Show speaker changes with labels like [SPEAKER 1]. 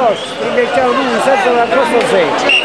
[SPEAKER 1] Prost, pryleciał dół, serce na prosto zejść.